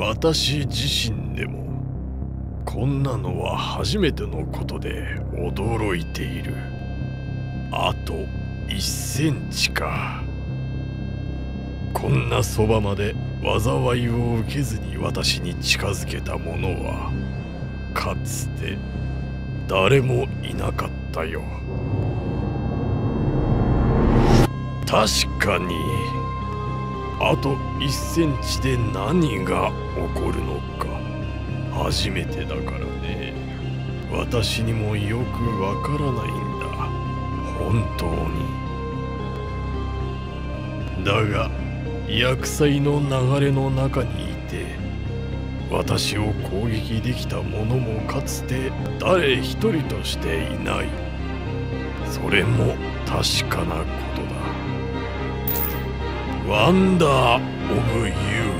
私自身でもこんなのは初めてのことで驚いている。あと1センチか。こんなそばまで災いを受けずに私に近づけた者はかつて誰もいなかったよ。確かに。あと1センチで何が起こるのか。初めてだからね。私にもよくわからないんだ。本当に。だが薬剤の流れの中にいて私を攻撃できた者もかつて誰一人としていない。それも確かなこと。ワンダー・オブ・ユー。